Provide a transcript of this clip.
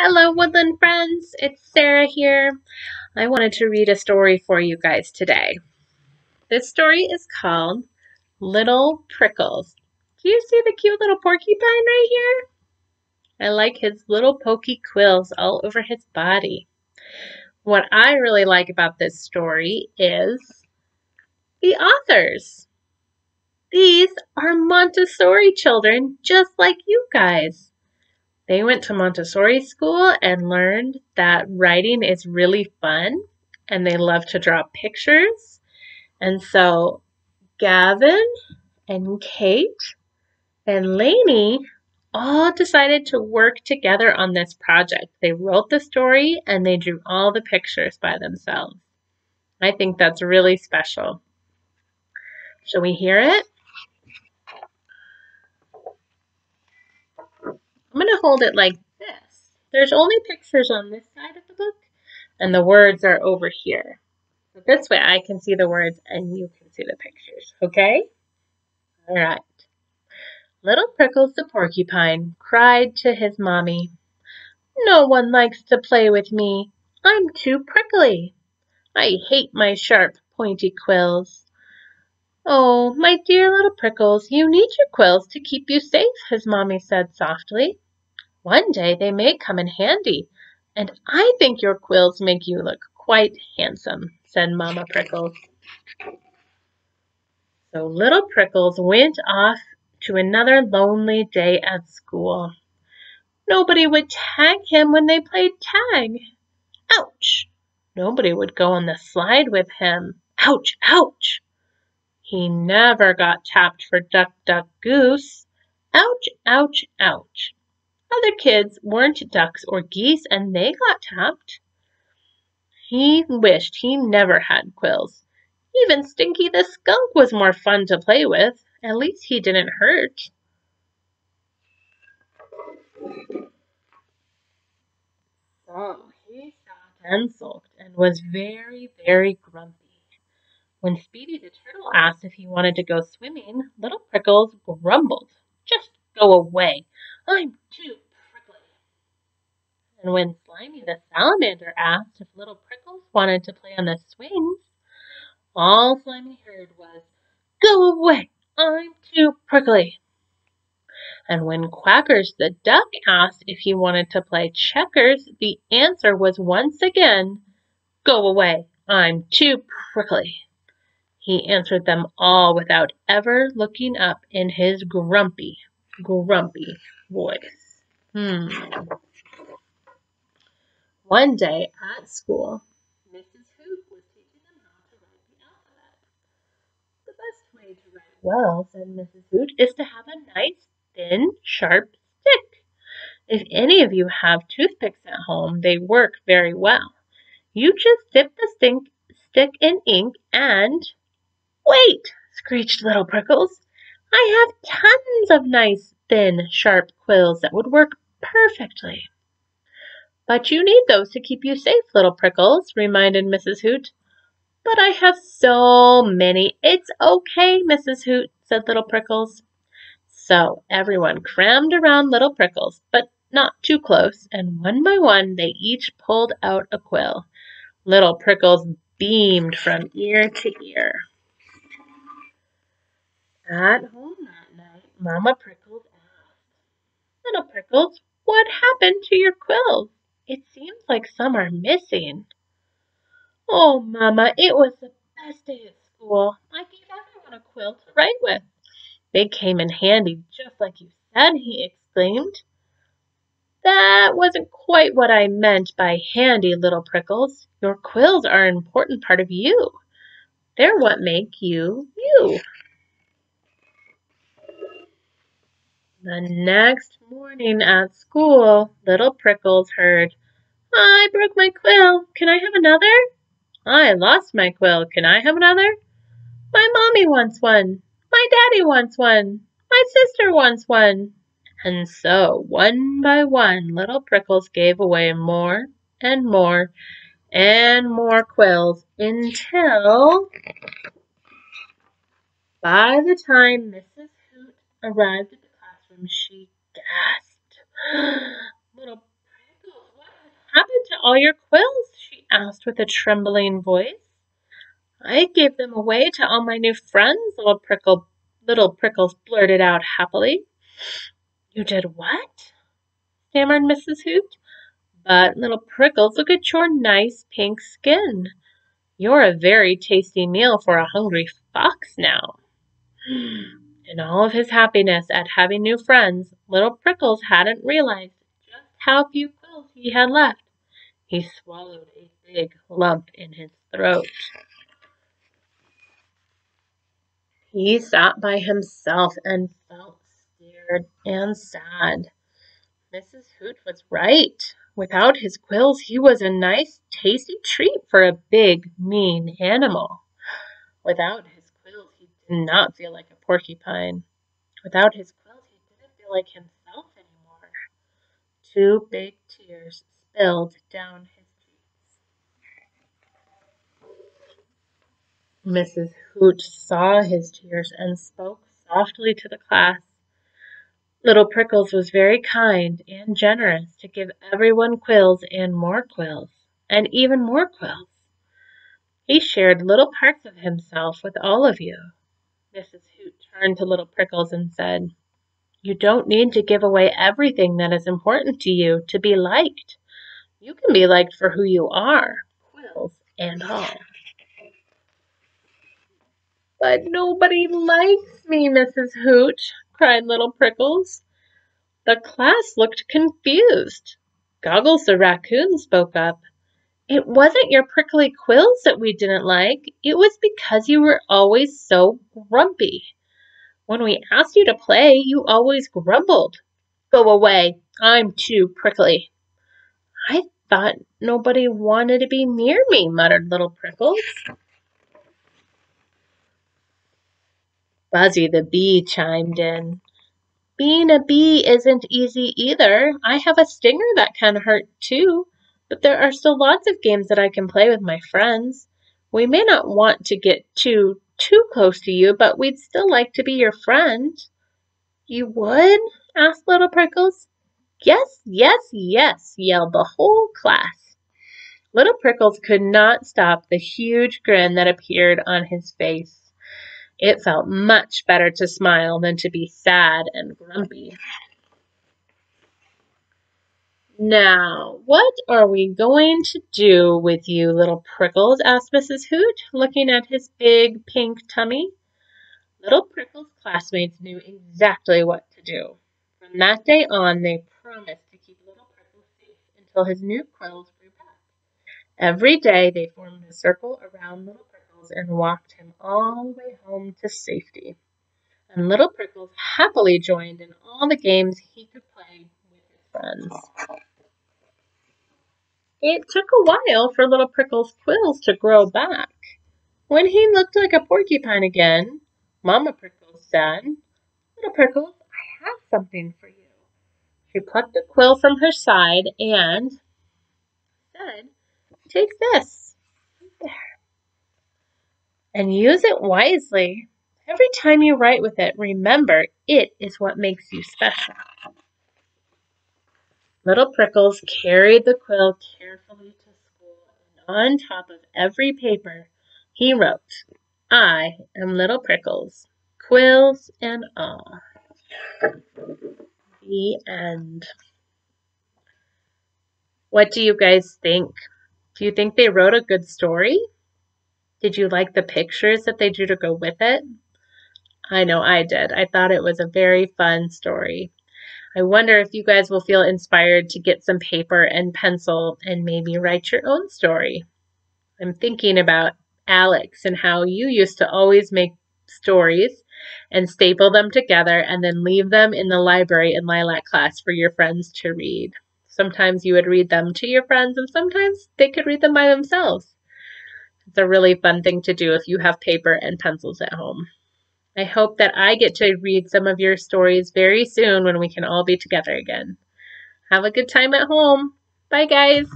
Hello, woodland friends. It's Sarah here. I wanted to read a story for you guys today. This story is called Little Prickles. Do you see the cute little porcupine right here? I like his little pokey quills all over his body. What I really like about this story is the authors. These are Montessori children just like you guys. They went to Montessori school and learned that writing is really fun and they love to draw pictures. And so Gavin and Kate and Lainey all decided to work together on this project. They wrote the story and they drew all the pictures by themselves. I think that's really special. Shall we hear it? I'm going to hold it like this. There's only pictures on this side of the book, and the words are over here. So this way I can see the words and you can see the pictures, okay? All right. Little Prickles the porcupine cried to his mommy, No one likes to play with me. I'm too prickly. I hate my sharp, pointy quills. Oh, my dear little Prickles, you need your quills to keep you safe, his mommy said softly. One day they may come in handy, and I think your quills make you look quite handsome, said Mamma Prickles. So little Prickles went off to another lonely day at school. Nobody would tag him when they played tag. Ouch! Nobody would go on the slide with him. Ouch, ouch! He never got tapped for duck, duck, goose. Ouch, ouch, ouch. Other kids weren't ducks or geese and they got tapped. He wished he never had quills. Even Stinky the skunk was more fun to play with. At least he didn't hurt. So he sat and sulked and was very, very grumpy. When Speedy the turtle asked if he wanted to go swimming, little Prickles grumbled. Just go away. I'm too prickly. And when Slimy the salamander asked if little Prickles wanted to play on the swings, all Slimy heard was, Go away, I'm too prickly. And when Quackers the duck asked if he wanted to play checkers, the answer was once again, Go away, I'm too prickly. He answered them all without ever looking up in his grumpy, grumpy voice. Hmm. One day at school, Mrs. Hoot was teaching them how to write the alphabet. The best way to write well, said Mrs. Hoot, is to have a nice, thin, sharp stick. If any of you have toothpicks at home, they work very well. You just dip the stink, stick in ink and. Wait! screeched little Prickles. I have tons of nice thin, sharp quills that would work perfectly. But you need those to keep you safe, little Prickles, reminded Mrs. Hoot. But I have so many. It's okay, Mrs. Hoot, said little Prickles. So everyone crammed around little Prickles, but not too close, and one by one they each pulled out a quill. Little Prickles beamed from ear to ear. At home that night, Mamma Prickles asked, Little Prickles, what happened to your quills? It seems like some are missing. Oh, Mamma, it was the best day at school. I gave everyone a quill to write with. They came in handy, just like you said, he exclaimed. That wasn't quite what I meant by handy, little Prickles. Your quills are an important part of you. They're what make you you. The next morning at school, little Prickles heard, I broke my quill. Can I have another? I lost my quill. Can I have another? My mommy wants one. My daddy wants one. My sister wants one. And so, one by one, little Prickles gave away more and more and more quills until by the time Mrs. Hoot arrived at she gasped. Little Prickles, what has happened to all your quills? she asked with a trembling voice. I gave them away to all my new friends, little Prickle little Prickles blurted out happily. You did what? stammered Mrs. Hoot. But, little Prickles, look at your nice pink skin. You're a very tasty meal for a hungry fox now. In all of his happiness at having new friends, little Prickles hadn't realized just how few quills he had left. He swallowed a big lump in his throat. He sat by himself and felt scared and sad. Mrs. Hoot was right. Without his quills, he was a nice, tasty treat for a big, mean animal. Without his quills, he did not feel like a porcupine. Without his quills, he didn't feel like himself anymore. Two big tears spilled down his cheeks. Mrs. Hoot saw his tears and spoke softly to the class. Little Prickles was very kind and generous to give everyone quills and more quills, and even more quills. He shared little parts of himself with all of you. Mrs. Hoot turned to Little Prickles and said, You don't need to give away everything that is important to you to be liked. You can be liked for who you are, quills and all. But nobody likes me, Mrs. Hoot, cried little Prickles. The class looked confused. Goggles the raccoon spoke up. It wasn't your prickly quills that we didn't like. It was because you were always so grumpy. When we asked you to play, you always grumbled. Go away. I'm too prickly. I thought nobody wanted to be near me, muttered little Prickles. Buzzy the bee chimed in. Being a bee isn't easy either. I have a stinger that can hurt too, but there are still lots of games that I can play with my friends. We may not want to get too too close to you, but we'd still like to be your friend. You would? asked Little Prickles. Yes, yes, yes, yelled the whole class. Little Prickles could not stop the huge grin that appeared on his face. It felt much better to smile than to be sad and grumpy. Now, what are we going to do with you, little Prickles? asked Mrs. Hoot, looking at his big pink tummy. Little Prickles' classmates knew exactly what to do. From that day on, they promised to keep Little Prickles safe until his new quills grew back. Every day, they formed a circle around Little Prickles and walked him all the way home to safety. And little Prickles happily joined in all the games he could play with his friends. It took a while for little Prickles' quills to grow back. When he looked like a porcupine again, Mamma Prickles said, Little Prickles, I have something for you. She plucked a quill from her side and said, Take this. There and use it wisely. Every time you write with it, remember it is what makes you special. Little Prickles carried the quill carefully to school, and on top of every paper he wrote, I am Little Prickles, quills and all. The end. What do you guys think? Do you think they wrote a good story? Did you like the pictures that they drew to go with it? I know I did. I thought it was a very fun story. I wonder if you guys will feel inspired to get some paper and pencil and maybe write your own story. I'm thinking about Alex and how you used to always make stories and staple them together and then leave them in the library in Lilac class for your friends to read. Sometimes you would read them to your friends and sometimes they could read them by themselves. It's a really fun thing to do if you have paper and pencils at home. I hope that I get to read some of your stories very soon when we can all be together again. Have a good time at home. Bye, guys.